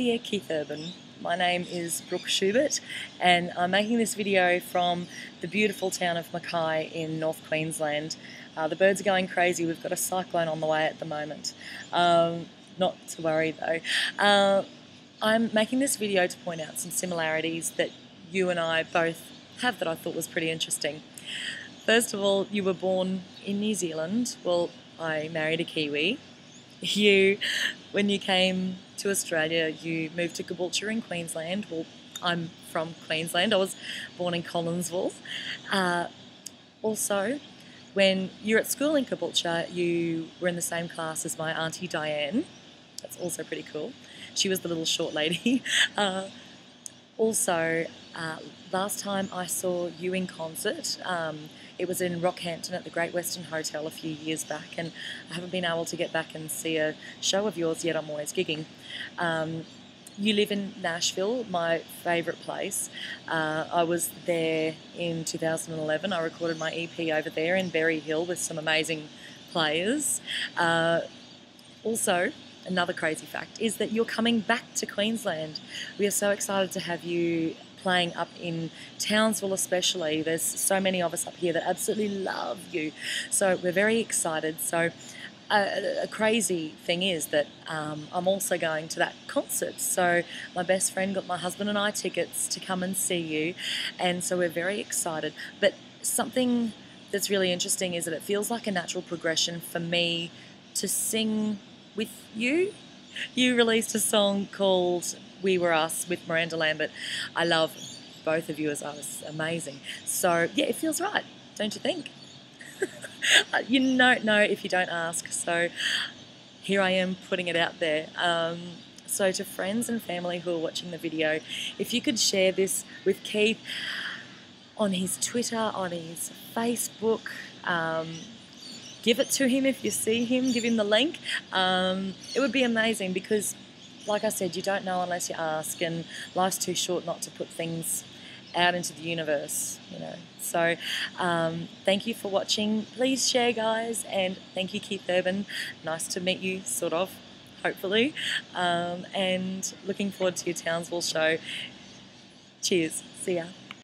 Dear Keith Urban, my name is Brooke Schubert and I'm making this video from the beautiful town of Mackay in North Queensland. Uh, the birds are going crazy, we've got a cyclone on the way at the moment. Um, not to worry though. Uh, I'm making this video to point out some similarities that you and I both have that I thought was pretty interesting. First of all, you were born in New Zealand. Well, I married a Kiwi. You, when you came to Australia, you moved to Caboolture in Queensland. Well, I'm from Queensland. I was born in Collinsville. Uh, also, when you're at school in Caboolture, you were in the same class as my auntie Diane. That's also pretty cool. She was the little short lady. Uh, also, uh, last time I saw you in concert, um, it was in Rockhampton at the Great Western Hotel a few years back, and I haven't been able to get back and see a show of yours yet. I'm always gigging. Um, you live in Nashville, my favourite place. Uh, I was there in 2011. I recorded my EP over there in Berry Hill with some amazing players. Uh, also, another crazy fact is that you're coming back to Queensland. We are so excited to have you playing up in Townsville, especially. There's so many of us up here that absolutely love you. So we're very excited. So a, a, crazy thing is that um, I'm also going to that concert. So my best friend got my husband and I tickets to come and see you, and so we're very excited. But something that's really interesting is that it feels like a natural progression for me to sing with you. You released a song called We Were Us with Miranda Lambert. I love both of you as artists, amazing. So, yeah, it feels right, don't you think? you don't know if you don't ask. So, here I am putting it out there. Um, so, to friends and family who are watching the video, if you could share this with Keith on his Twitter, on his Facebook, um, give it to him if you see him, give him the link. Um, it would be amazing because, like I said, you don't know unless you ask, and life's too short not to put things out into the universe, you know. So, um, thank you for watching. Please share, guys, and thank you, Keith Urban. Nice to meet you, sort of, hopefully. Um, and looking forward to your Townsville show. Cheers. See ya.